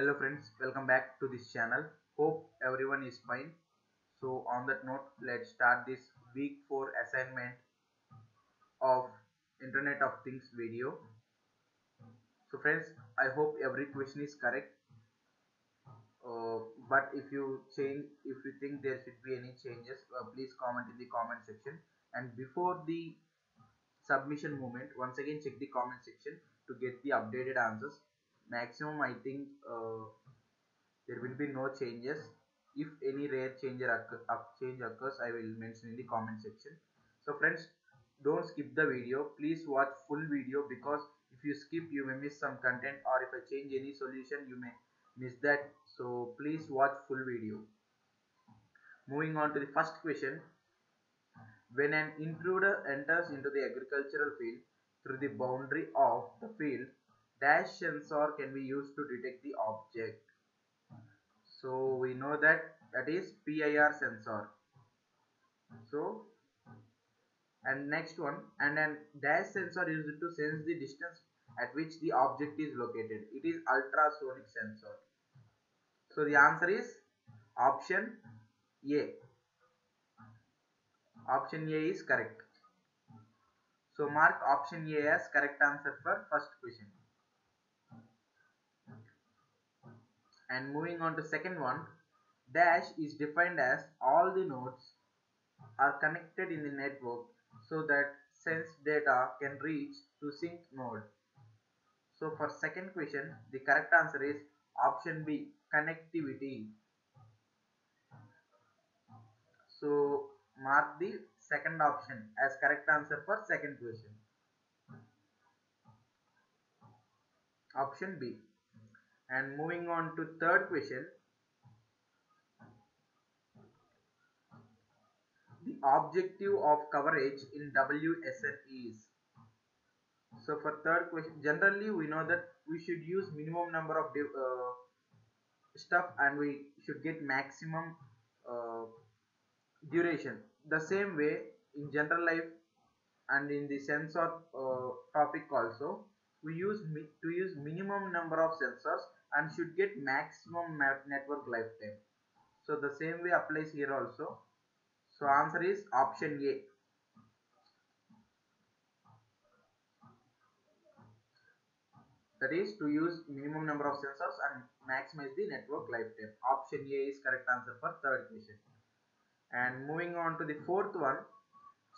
hello friends welcome back to this channel. Hope everyone is fine. So on that note let's start this week 4 assignment of internet of things video. So friends i hope every question is correct. Uh, but if you change if you think there should be any changes uh, please comment in the comment section. And before the submission moment once again check the comment section to get the updated answers maximum i think uh, there will be no changes. If any rare change, occur, change occurs i will mention in the comment section. So friends don't skip the video. Please watch full video because if you skip you may miss some content or if i change any solution you may miss that. So please watch full video. Moving on to the first question. When an intruder enters into the agricultural field through the boundary of the field dash sensor can be used to detect the object. So we know that that is PIR sensor. So and next one and then dash sensor used to sense the distance at which the object is located. It is ultrasonic sensor. So the answer is option A. Option A is correct. So mark option A as correct answer for first question and moving on to second one dash is defined as all the nodes are connected in the network so that sense data can reach to sink node. So for second question the correct answer is option b connectivity. So mark the second option as correct answer for second question. Option b and moving on to third question. The objective of coverage in WSN is. So for third question generally we know that we should use minimum number of uh, stuff and we should get maximum uh, duration. The same way in general life and in the sensor uh, topic also we use to use minimum number of sensors and should get maximum network lifetime. So the same way applies here also. So answer is option a. That is to use minimum number of sensors and maximize the network lifetime. Option a is correct answer for third question. And moving on to the fourth one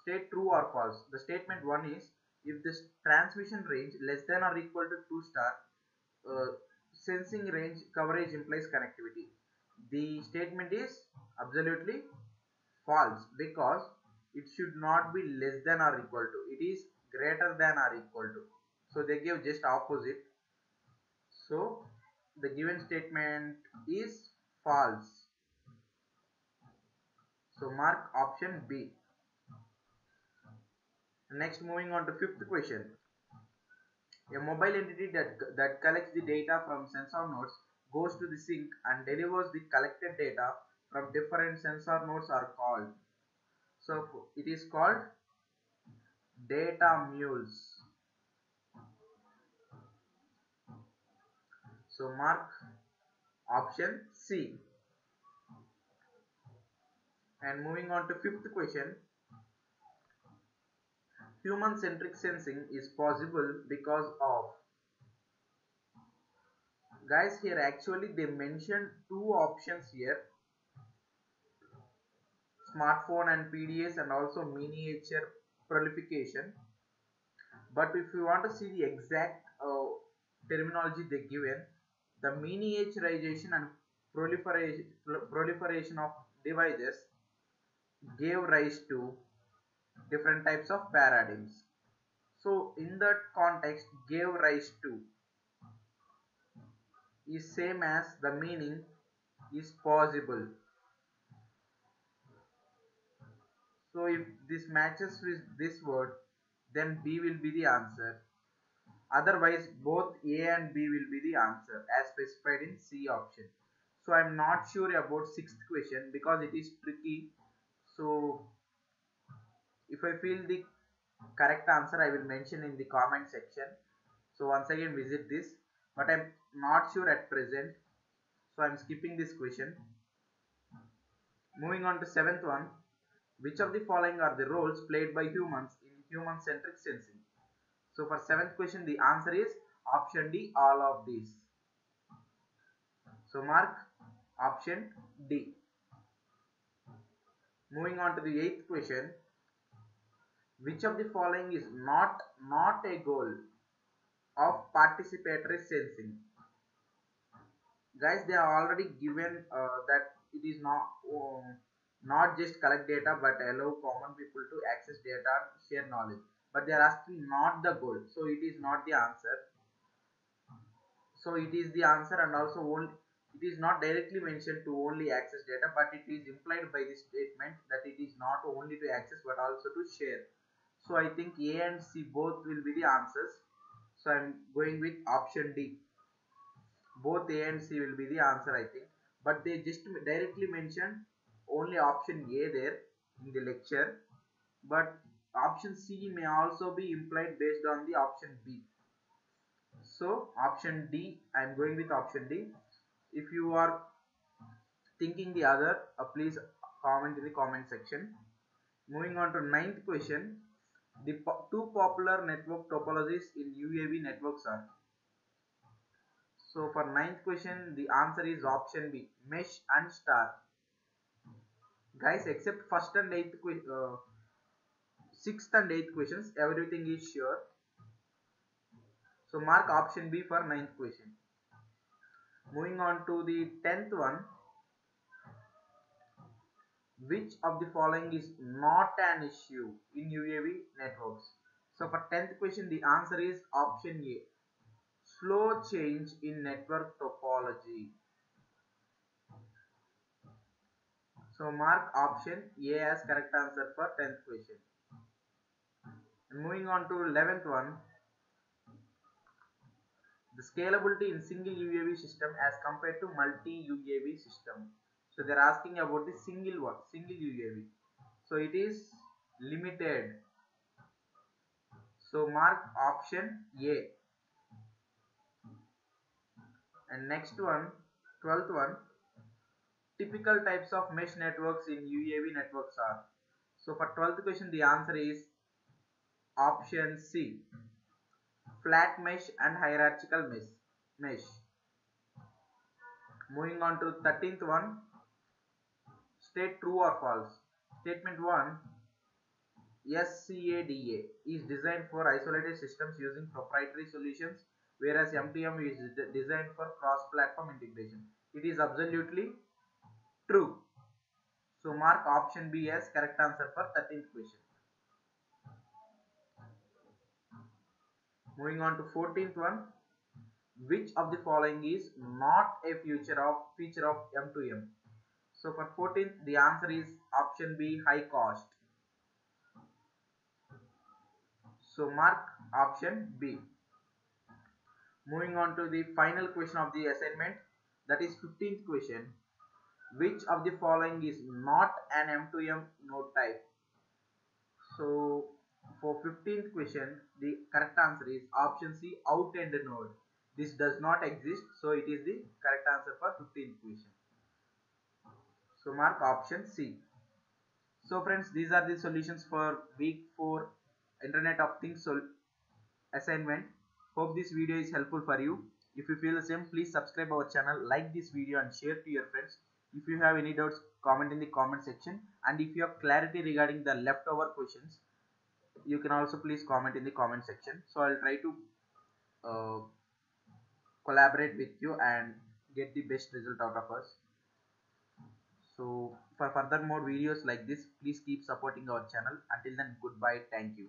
state true or false. The statement one is if this transmission range less than or equal to 2 star uh, sensing range coverage implies connectivity. The statement is absolutely false because it should not be less than or equal to. It is greater than or equal to. So they give just opposite. So the given statement is false. So mark option b. Next moving on to fifth question a mobile entity that, that collects the data from sensor nodes goes to the sink and delivers the collected data from different sensor nodes are called. So it is called data mules so mark option c. And moving on to fifth question human centric sensing is possible because of guys here actually they mentioned two options here. Smartphone and PDS and also miniature proliferation but if you want to see the exact uh, terminology they given the miniaturization and proliferation proliferation of devices gave rise to different types of paradigms. So in that context gave rise to is same as the meaning is possible. So if this matches with this word then b will be the answer. Otherwise both a and b will be the answer as specified in c option. So i'm not sure about sixth question because it is tricky. So if i feel the correct answer i will mention in the comment section. So once again visit this. But i'm not sure at present. So i'm skipping this question. Moving on to seventh one. Which of the following are the roles played by humans in human centric sensing? So for seventh question the answer is option d all of these. So mark option d. Moving on to the eighth question which of the following is not not a goal of participatory sensing? Guys they are already given uh, that it is not um, not just collect data but allow common people to access data share knowledge. But they are asking not the goal so it is not the answer. So it is the answer and also only it is not directly mentioned to only access data but it is implied by this statement that it is not only to access but also to share so i think a and c both will be the answers. So i'm going with option d. Both a and c will be the answer i think. But they just directly mentioned only option a there in the lecture. But option c may also be implied based on the option b. So option d i'm going with option d. If you are thinking the other uh, please comment in the comment section. Moving on to ninth question the po two popular network topologies in uav networks are so for ninth question the answer is option b mesh and star. Guys except first and eighth uh, sixth and eighth questions everything is sure. So mark option b for ninth question. Moving on to the 10th one which of the following is not an issue in uav networks? So for 10th question the answer is option a. Slow change in network topology. So mark option a as correct answer for 10th question. And moving on to 11th one. The scalability in single UAV system as compared to multi UAV system. So they're asking about the single one, single UAV. So it is limited. So mark option A. And next one, 12th one, typical types of mesh networks in UAV networks are. So for 12th question, the answer is option C flat mesh and hierarchical mesh mesh moving on to 13th one state true or false statement 1 SCADA is designed for isolated systems using proprietary solutions whereas M2M is designed for cross-platform integration. It is absolutely true. So mark option B as correct answer for 13th question. moving on to 14th one which of the following is not a feature of feature of m2m so for 14th the answer is option b high cost so mark option b moving on to the final question of the assignment that is 15th question which of the following is not an m2m node type so for 15th question, the correct answer is option C, out end node. This does not exist, so it is the correct answer for 15th question. So mark option C. So friends, these are the solutions for week 4 Internet of Things assignment. Hope this video is helpful for you. If you feel the same, please subscribe our channel, like this video and share to your friends. If you have any doubts, comment in the comment section. And if you have clarity regarding the leftover questions, you can also please comment in the comment section so i'll try to uh, collaborate with you and get the best result out of us so for further more videos like this please keep supporting our channel. Until then goodbye. Thank you